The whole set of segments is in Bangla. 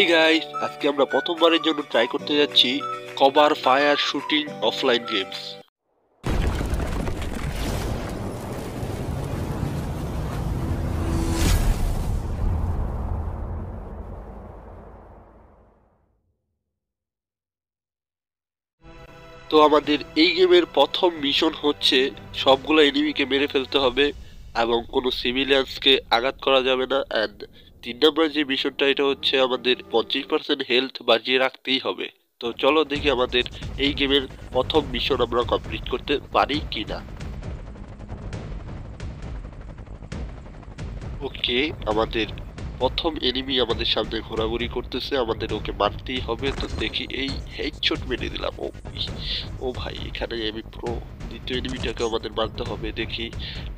এই গাইস আজকে আমরা প্রথমবারের জন্য ট্রাই করতে যাচ্ছি cover fire shooting offline games তো আমাদের এই গেমের প্রথম মিশন হচ্ছে সবগুলো এনিমিকে মেরে ফেলতে হবে এবং কোনো সিভিলিয়ান্সকে আঘাত করা যাবে না। অ্যান্ড তিন নম্বর যে মিশনটা এটা হচ্ছে আমাদের পঞ্চাশ পার্সেন্ট হেলথ বাজিয়ে রাখতেই হবে। তো চলো দেখি আমাদের এই গেমের প্রথম মিশন আমরা কমপ্লিট করতে পারি কি না ওকে, আমাদের প্রথম এনিমি আমাদের সামনে ঘোরাঘুরি করতেছে, আমাদের ওকে মারতেই হবে। তো দেখি এই হেড হেডশট মেরে দিলাম। ও ও ভাই, এখানে আমি প্রো দ্বিতীয় এনিমিটাকে আমাদের মারতে হবে, দেখি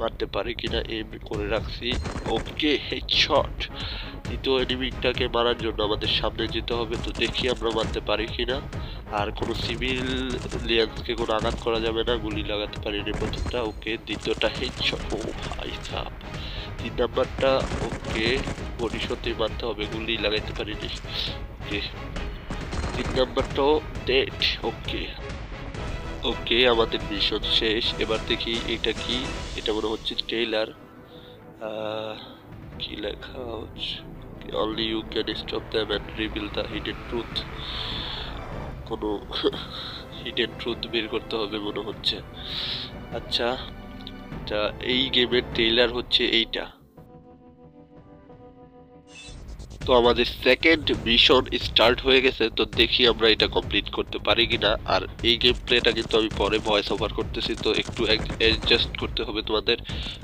মারতে পারে কিনা এম করে রাখছি। ওকে হেডশট দ্বিতীয় এনিমিটাকে মারার জন্য আমাদের সামনে যেতে হবে, তো দেখি আমরা মারতে পারি কিনা। আর কোনো সিভিল লিয়ান্সকে কোনো আঘাত করা যাবে না, গুলি লাগাতে পারি পারিনি প্রথমটা ওকে দ্বিতীয়টা হেডশট ও ভাই সাপ তিন নাম্বারটা ওকে পরিশোধে মারতে হবে, গুলি লাগাইতে পারিনি। ওকে তিন নাম্বারটাও ডেট ওকে ওকে, আমাদের মিশন শেষ। এবার দেখি এটা কি? এটা মনে হচ্ছে টেইলার কি লেখা হচ্ছে? Only you can stop them and reveal the hidden truth কোনো হিডেন ট্রুথ বের করতে হবে মনে হচ্ছে। আচ্ছা এটা এই গেমের ট্রেইলার হচ্ছে এইটা। তো আমাদের সেকেন্ড মিশন স্টার্ট হয়ে গেছে, তো দেখি আমরা এটা কমপ্লিট করতে পারি কিনা। আর এই গেম প্লেটা কিন্তু আমি পরে ভয়েস ওভার করতেছি, তো একটু অ্যাডজাস্ট করতে হবে তোমাদের।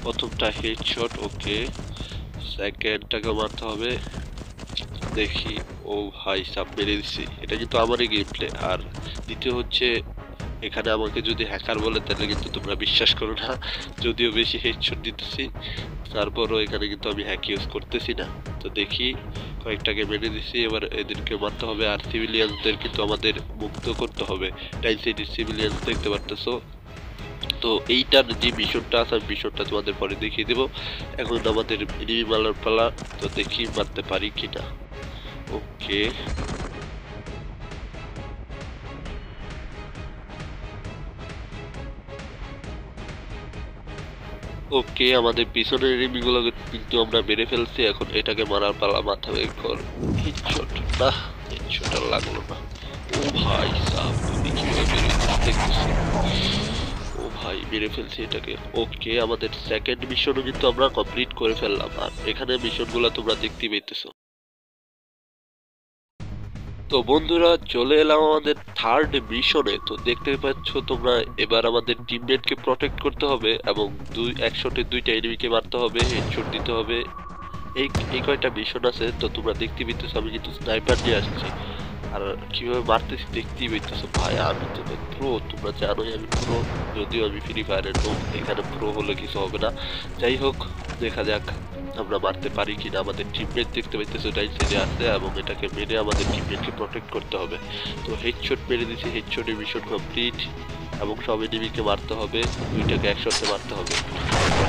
প্রথমটা হেডশট ওকে সেকেন্ডটাকে মারতে হবে। দেখি, ও ভাই সাব মেরে দিছি এটা কিন্তু আমারই গেম প্লে আর দ্বিতীয় হচ্ছে এখানে আমাকে যদি হ্যাকার বলে, তাহলে কিন্তু তোমরা বিশ্বাস করো না। যদিও বেশি হেডশট দিতেছি, তারপরও এখানে কিন্তু আমি হ্যাক ইউজ করতেছি না। তো দেখি, কয়েকটাকে মেরে দিছি, এবার এদেরকে মারতে হবে। আর সিভিলিয়ানদের কিন্তু আমাদের মুক্ত করতে হবে। সিটি সিভিলিয়ান দেখতে পারতেছো? তো এইটার যে মিশনটা আছে মিশনটা তোমাদের পরে দেখিয়ে দেবো। এখন আমাদের এনিমি পালা, তো দেখি মারতে পারি কিনা। ওকে ওকে, আমাদের পিছনের এনিমিগুলো কিন্তু আমরা মেরে ফেলছি, এখন এটাকে মারার পালা মাথা বের কর। না আর লাগল না। ও ভাই সাপ ও ভাই, মেরে ফেলছি এটাকে। ওকে, আমাদের সেকেন্ড মিশনও কিন্তু আমরা কমপ্লিট করে ফেললাম। আর এখানে মিশনগুলো তোমরা দেখতে পেতেছো তো বন্ধুরা, চলে এলাম আমাদের থার্ড মিশনে তো দেখতে পাচ্ছ তোমরা, এবার আমাদের টিমমেটকে প্রোটেক্ট করতে হবে এবং দুই একশোটে দুইটা এনিমিকে মারতে হবে হেডশট দিতে হবে। এই এই কয়টা মিশন আছে, তো তোমরা দেখতে পেতেছো আমি কিন্তু স্নাইপার নিয়ে আসছি। আর কীভাবে মারতেছি দেখতেই পেতেছো ভাই আমি তো প্রো তোমরা জানোই আমি প্রো যদিও আমি ফ্রি ফায়ারের নো এখানে প্রো হলে কিছু হবে না। যাই হোক, দেখা যাক আমরা মারতে পারি কিনা। আমাদের টিমমেট দেখতে পাইতেছো ডাইন সাইডে আছে এবং এটাকে মেরে আমাদের টিমমেটকে প্রোটেক্ট করতে হবে। তো হেডশট মেরে দিছি হেডশটের মিশন কমপ্লিট এবং সব এনিমিকে মারতে হবে। দুইটাকে একসাথে মারতে হবে।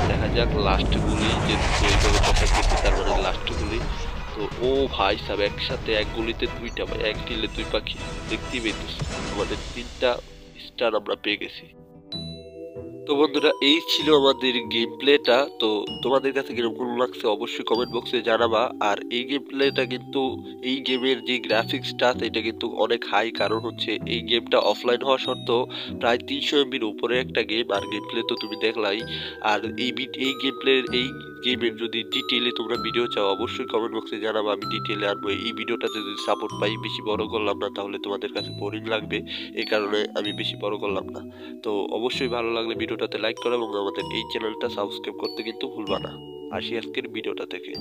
দেখা যাক লাস্ট গুলি যে এইভাবে দেখাচ্ছি তার মানে লাস্ট গুলি তো ও ভাই সব একসাথে এক গুলিতে দুইটা ভাই এক গিলে দুই পাখি দেখতেই পেতেছি আমাদের তিনটা স্টার আমরা পেয়ে গেছি। তো বন্ধুরা, এই ছিল আমাদের গেম প্লেটা তো তোমাদের কাছে কীরকম লাগছে অবশ্যই কমেন্ট বক্সে জানাবা। আর এই গেম প্লেটা কিন্তু, এই গেমের যে গ্রাফিক্সটা এটা কিন্তু অনেক হাই কারণ হচ্ছে এই গেমটা অফলাইন হওয়া সত্ত্বেও প্রায় তিনশো এমবির উপরে একটা গেম আর গেম প্লে তো তুমি দেখলাই। আর এই এই গেম প্লের এই গেমের যদি ডিটেলে তোমরা ভিডিও চাও, অবশ্যই কমেন্ট বক্সে জানাব। আমি ডিটেলে আনব। এই ভিডিওটাতে যদি সাপোর্ট পাই, বেশি বড় করলাম না, তাহলে তোমাদের কাছে বোরিং লাগবে। এই কারণে আমি বেশি বড় করলাম না। তো অবশ্যই ভালো লাগলে ভিডিওটাতে লাইক করো এবং আমাদের এই চ্যানেলটা সাবস্ক্রাইব করতে কিন্তু ভুলবা না। আসি আজকের ভিডিওটা থেকে।